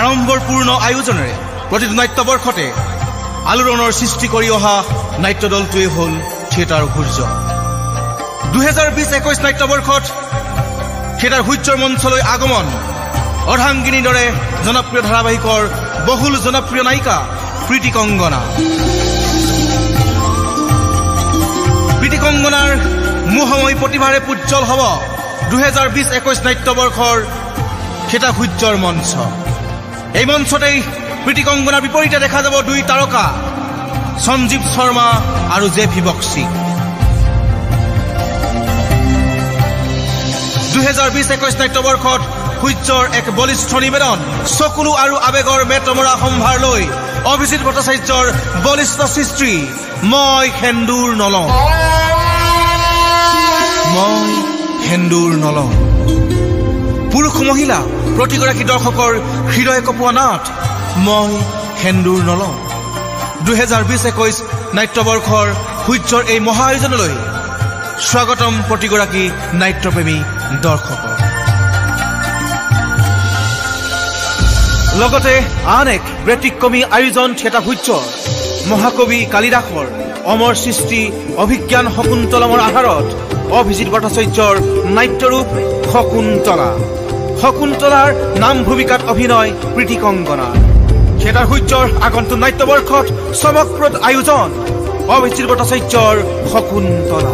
আয়োজনেৰে প্ৰতিটো নাট্যবৰ্ষতে আলোড়নৰ সৃষ্টি কৰি অহা নাট্য দলটোৱে হ'ল থিয়েটাৰ সূৰ্য। দুহেজাৰ বিছ একৈছ নাট্যবৰ্ষত থিয়েটাৰ সূৰ্যৰ মঞ্চলৈ আগমন। অৰ্ধাংগিনীৰ দৰে জনপ্ৰিয় ধাৰাবাহিকৰ বহুল জনপ্ৰিয় নায়িকা প্ৰীতি কংগনা প্ৰীতি কংগনাৰ মোহময় প্ৰতিভাৰে উজ্জ্বল হ'ব দুহেজাৰ বিছ একৈছ নাট্যবৰ্ষৰ থিয়েটাৰ সূৰ্যৰ মঞ্চ। এই মঞ্চতেই প্ৰীতি কংগনাৰ বিপৰীতে দেখা যাব দুই তাৰকা সঞ্জীৱ শৰ্মা আৰু জে ভি বক্সি। দুহেজাৰ বিছ একৈছ নাট্যবৰ্ষত সূৰ্যৰ এক বলিষ্ঠ নিবেদন চকুলো আৰু আৱেগৰ মেটমৰা সম্ভাৰ লৈ অভিজিত ভট্টাচাৰ্যৰ বলিষ্ঠ সৃষ্টি মই সেন্দুৰ নলওঁ। মই সেন্দুৰ নলওঁ। পুৰুষ মহিলা প্ৰতিগৰাকী দৰ্শকৰ হৃদয় কপোৱা নাট মই সেন্দুৰ নলওঁ। দুহেজাৰ বিছ একৈছ নাট্যবৰ্ষৰ সূৰ্যৰ এই মহা আয়োজনলৈ স্বাগতম প্ৰতিগৰাকী নাট্যপ্ৰেমী দৰ্শকক লগতে আন এক ব্যতিক্ৰমী আয়োজন থিয়েটাৰ সূৰ্যৰ মহাকবি কালিদাসৰ অমৰ সৃষ্টি অভিজ্ঞান শকুন্তলমৰ আধাৰত অভিজিত ভট্টাচাৰ্যৰ নাট্যৰূপ শকুন্তলা। শকুন্তলাৰ নাম ভূমিকাত অভিনয় প্ৰীতি কংগনা। থিয়েটাৰ সূৰ্যৰ আগন্তুক নাট্যবৰ্ষত চমকপ্ৰদ আয়োজন অভিজিত ভট্টাচাৰ্যৰ শকুন্তলা।